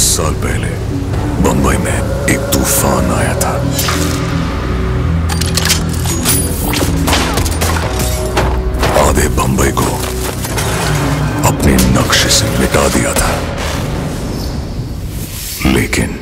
दस साल पहले बंबई में एक तूफ़ान आया था। आधे बंबई को अपने नक्शे से मिटा दिया था। लेकिन